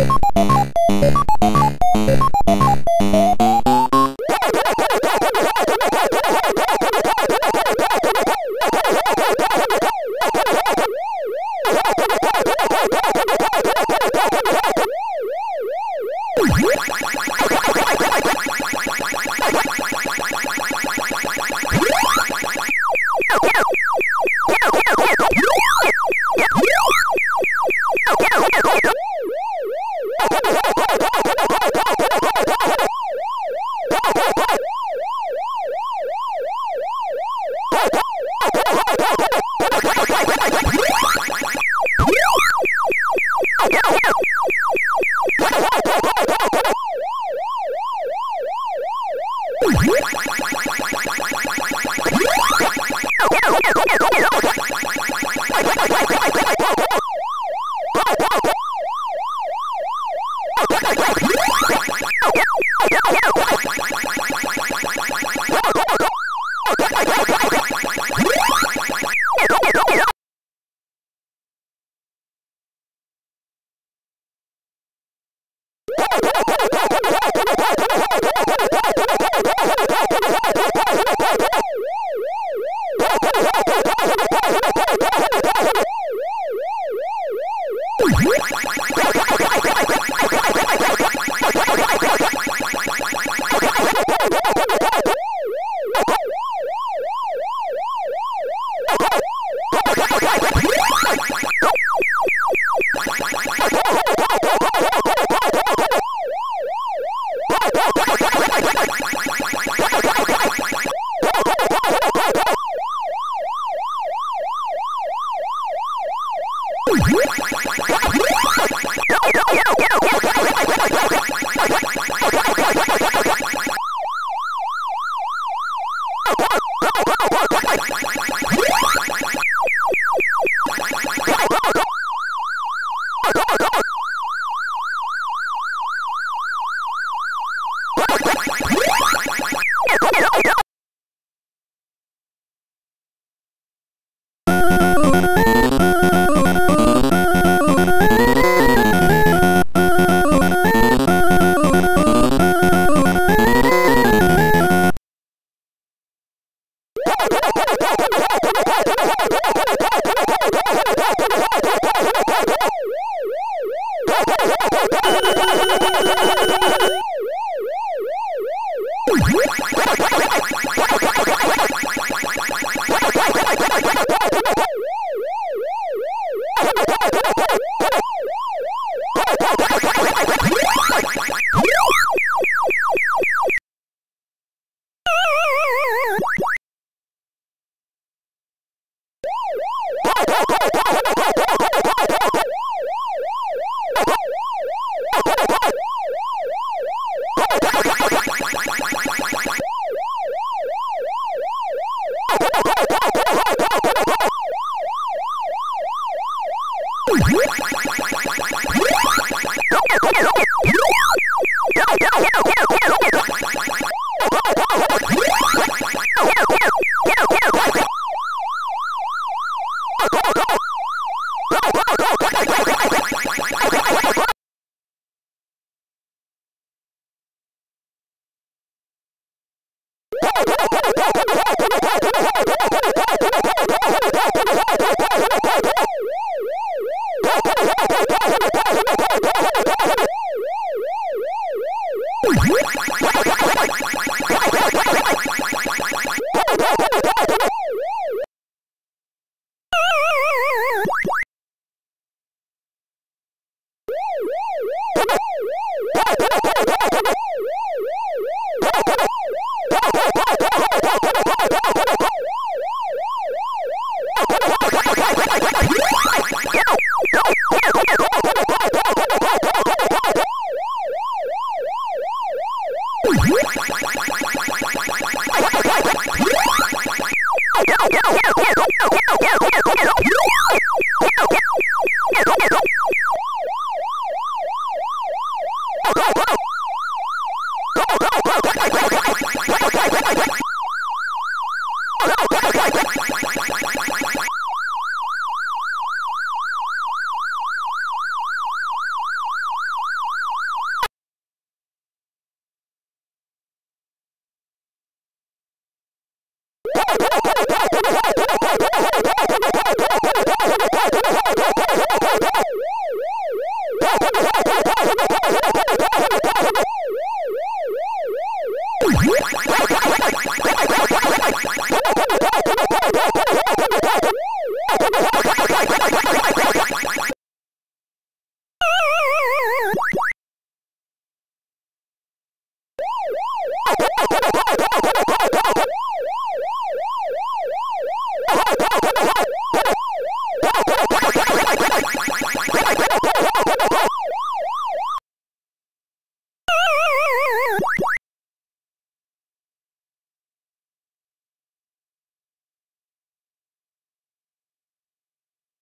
Oh, Bye.